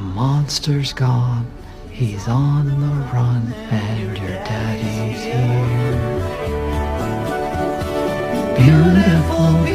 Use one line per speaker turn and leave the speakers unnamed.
The monster's gone, he's on the run, and your daddy's here. Beautiful.